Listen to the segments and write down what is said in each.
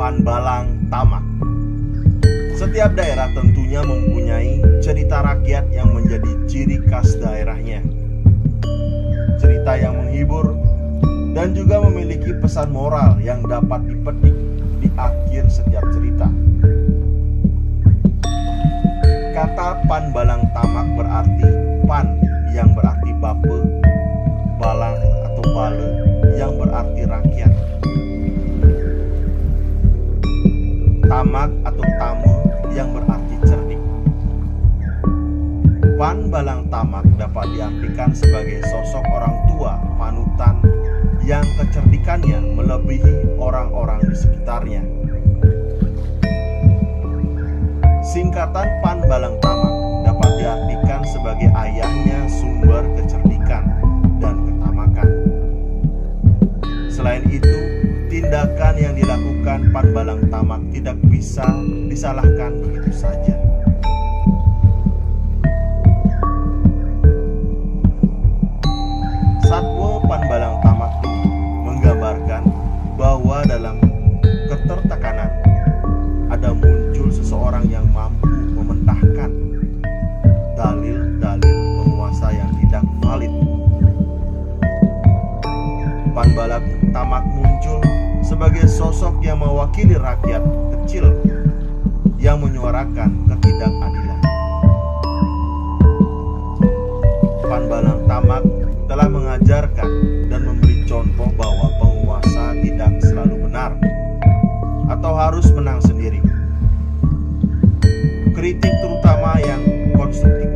Panbalang Tamak. Setiap daerah tentunya mempunyai cerita rakyat yang menjadi ciri khas daerahnya. Cerita yang menghibur dan juga memiliki pesan moral yang dapat dipetik di akhir setiap cerita. Kata Panbalang Tamak berarti pan yang berarti bape, Tamak atau tame yang berarti cerdik. Pan Balang Tamak dapat diartikan sebagai sosok orang tua panutan yang kecerdikannya melebihi orang-orang di sekitarnya. Singkatan Pan Balang Tamak dapat diartikan sebagai ayahnya sumber kecerdikan tindakan yang dilakukan Pan Balang Tamak tidak bisa disalahkan begitu saja. Satwa Panbalang Tamak ini menggambarkan bahwa dalam ketertekanan ada muncul seseorang yang mampu mementahkan dalil-dalil penguasa yang tidak valid. Panbalang Tamak muncul sosok yang mewakili rakyat kecil yang menyuarakan ketidakadilan. Panbalang Tamak telah mengajarkan dan memberi contoh bahwa penguasa tidak selalu benar atau harus menang sendiri. Kritik terutama yang konstruktif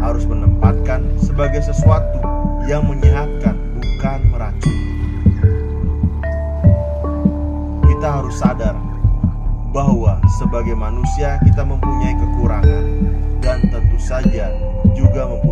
harus menempatkan sebagai sesuatu yang menyehatkan bukan meracuni. Sadar bahwa sebagai manusia kita mempunyai kekurangan dan tentu saja juga mempunyai.